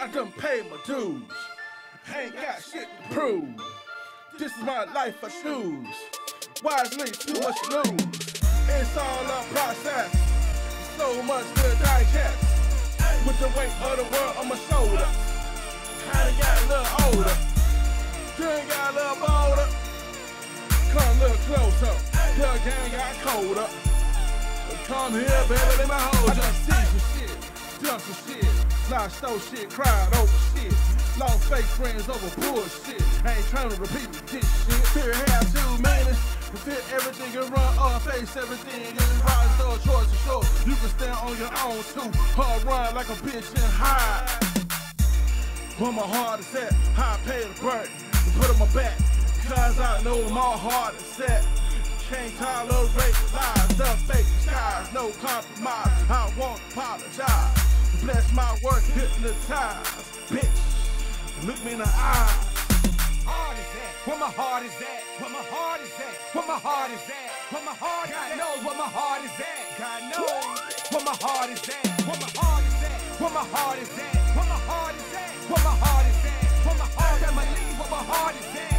I done paid my dues. Ain't got shit to prove. This is my life for shoes. Wisely, too much lose. It's all a process. So much to digest. With the weight of the world on my shoulder. Kinda got a little older. Then got a little bolder. Come a little closer. The game got colder. Come here, baby, let me hold you. I done seen some shit, done Lost stole shit, cried over shit. Lost fake friends over bullshit. I ain't trying to repeat this shit. Fear minutes. To fit everything and run up, face everything. It's hard so choice to show. You can stand on your own too. Hard run like a bitch and hide. Where my heart is at, how I pay the burden. Put on my back, cause I know my heart is set. Can't tolerate lies, the fake skies, no compromise. I won't apologize. Bless my work, hypnotized. Bitch, look me in the eye. Where my heart is at, where my heart is at, where my heart is at, where my heart is at. Knows where my heart is at. God knows where my heart is at, where my heart is at, where my heart is at, where my heart is at, where my heart is at, where my heart is at where my heart is at.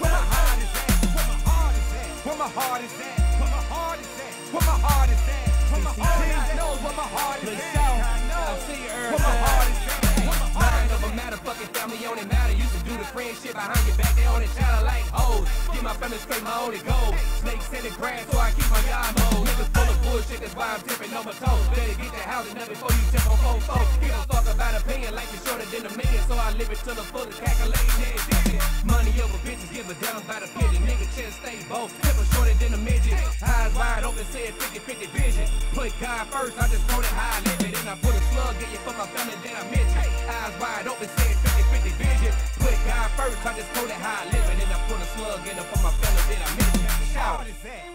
Where my heart is at, where my heart is at, where my heart is at, where my heart is at, where my heart is at. Where my heart is at? God knows where my heart is knows where my heart is. Mind over matter, fucking family on it matter. Used to do the friendship behind your back, they on it shadow like hoes. Get my family straight, my only goal. Snakes in the grass, so I keep my God mode. Niggas full of bullshit, that's why I'm tipping on my toes. Better get the house enough before you tip on four folks. Give a fuck about opinion like you're shorter than a million, so I live it to the fullest, calculating it. Money over bitches, give a damn about a pigeon. Nigga chest stay both, tipper shorter than a midget. Eyes wide open, said 50-50 vision. Put God first, I just know that how I live it. I put a slug in you for my family, then I miss it. Eyes wide open, said 50-50 vision. Put God first, I just know that how I live it. I put a slug in it for my family, then I miss it.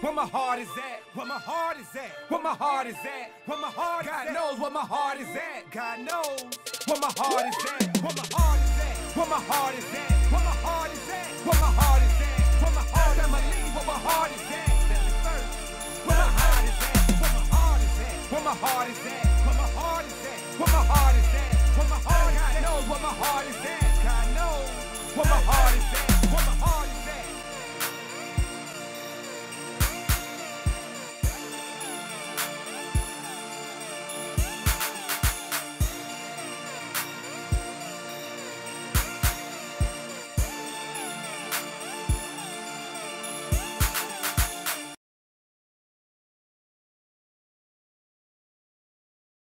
Where my heart is at? Where my heart is at? Where my heart is at? Where my heart is at? God knows where my heart is at. God knows where my heart is at. Where my heart is at? Where my heart is at? My heart is at? Where my heart is at? Where my heart is at? Where my heart is at? God knows where my heart is at. God knows where my heart is at.